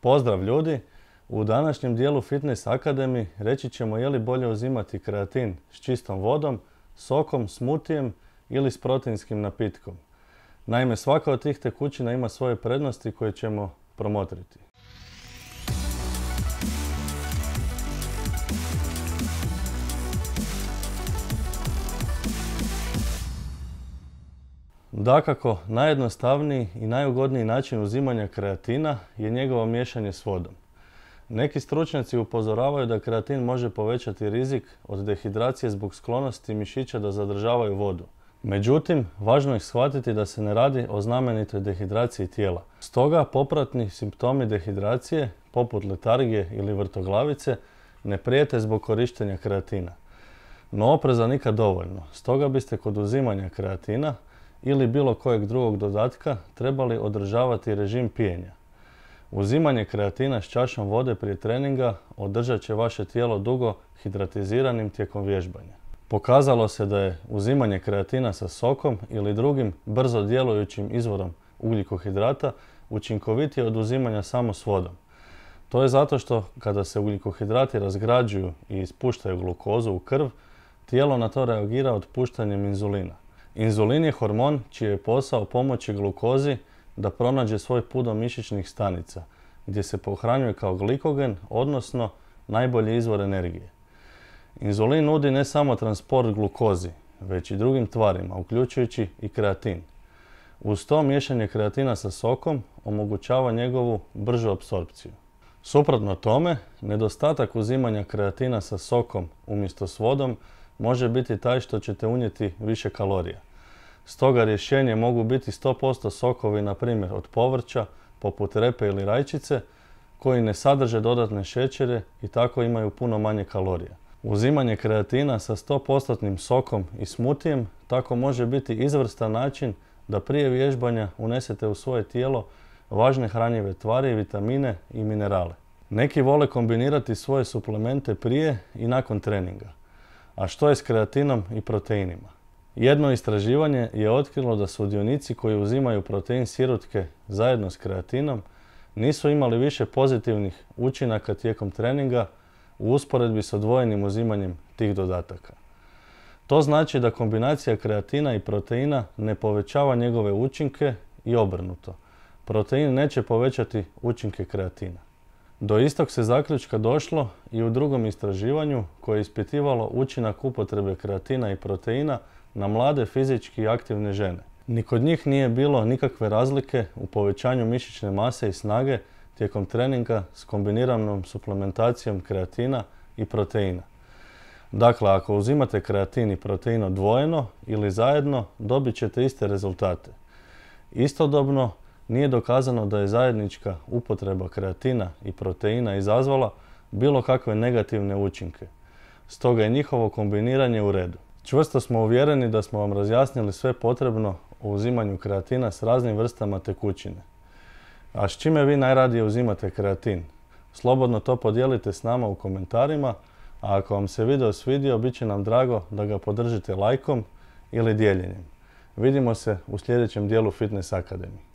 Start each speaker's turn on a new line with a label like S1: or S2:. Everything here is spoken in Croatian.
S1: Pozdrav ljudi! U današnjem dijelu Fitness Academy reći ćemo je li bolje uzimati kreatin s čistom vodom, sokom, smutijem ili s proteinskim napitkom. Naime, svaka od tih tekućina ima svoje prednosti koje ćemo promotriti. Dakako, najjednostavniji i najugodniji način uzimanja kreatina je njegovo miješanje s vodom. Neki stručnjaci upozoravaju da kreatin može povećati rizik od dehidracije zbog sklonosti mišića da zadržavaju vodu. Međutim, važno je shvatiti da se ne radi o znamenitoj dehidraciji tijela. Stoga popratni simptomi dehidracije, poput letargije ili vrtoglavice, ne prijete zbog korištenja kreatina. No opreza nikad dovoljno. Stoga biste kod uzimanja kreatina ili bilo kojeg drugog dodatka trebali održavati režim pijenja. Uzimanje kreatina s čašom vode prije treninga održat će vaše tijelo dugo hidratiziranim tijekom vježbanja. Pokazalo se da je uzimanje kreatina sa sokom ili drugim brzo djelujućim izvorom ugljikohidrata učinkovitije od uzimanja samo s vodom. To je zato što kada se ugljikohidrati razgrađuju i ispuštaju glukozu u krv, tijelo na to reagira otpuštanjem inzulina. Inzulin je hormon čiji je posao pomoći glukozi da pronađe svoj put do mišićnih stanica, gdje se pohranjuje kao glikogen, odnosno najbolji izvor energije. Inzulin nudi ne samo transport glukozi, već i drugim tvarima, uključujući i kreatin. Uz to miješanje kreatina sa sokom omogućava njegovu bržu apsorpciju. Suprotno tome, nedostatak uzimanja kreatina sa sokom umjesto s vodom može biti taj što ćete unijeti više kalorija. Stoga rješenje mogu biti 100% sokovi, na primjer od povrća, poput repe ili rajčice, koji ne sadrže dodatne šećere i tako imaju puno manje kalorija. Uzimanje kreatina sa 100% sokom i smutijem tako može biti izvrstan način da prije vježbanja unesete u svoje tijelo važne hranjive tvari, vitamine i minerale. Neki vole kombinirati svoje suplemente prije i nakon treninga. A što je s kreatinom i proteinima? Jedno istraživanje je otkrilo da sudionici koji uzimaju protein sirutke zajedno s kreatinom nisu imali više pozitivnih učinaka tijekom treninga u usporedbi s odvojenim uzimanjem tih dodataka. To znači da kombinacija kreatina i proteina ne povećava njegove učinke i obrnuto. Protein neće povećati učinke kreatina. Do istog se zaključka došlo i u drugom istraživanju koje je ispitivalo učinak upotrebe kreatina i proteina na mlade fizički aktivne žene. Ni kod njih nije bilo nikakve razlike u povećanju mišićne mase i snage tijekom treninga s kombiniranom suplementacijom kreatina i proteina. Dakle, ako uzimate kreatin i protein odvojeno ili zajedno, dobit ćete iste rezultate. Istodobno, nije dokazano da je zajednička upotreba kreatina i proteina izazvala bilo kakve negativne učinke. Stoga je njihovo kombiniranje u redu. Čvrsto smo uvjereni da smo vam razjasnili sve potrebno o uzimanju kreatina s raznim vrstama tekućine. A s čime vi najradije uzimate kreatin? Slobodno to podijelite s nama u komentarima, a ako vam se video svidio, bit će nam drago da ga podržite lajkom ili dijeljenjem. Vidimo se u sljedećem dijelu Fitness Academy.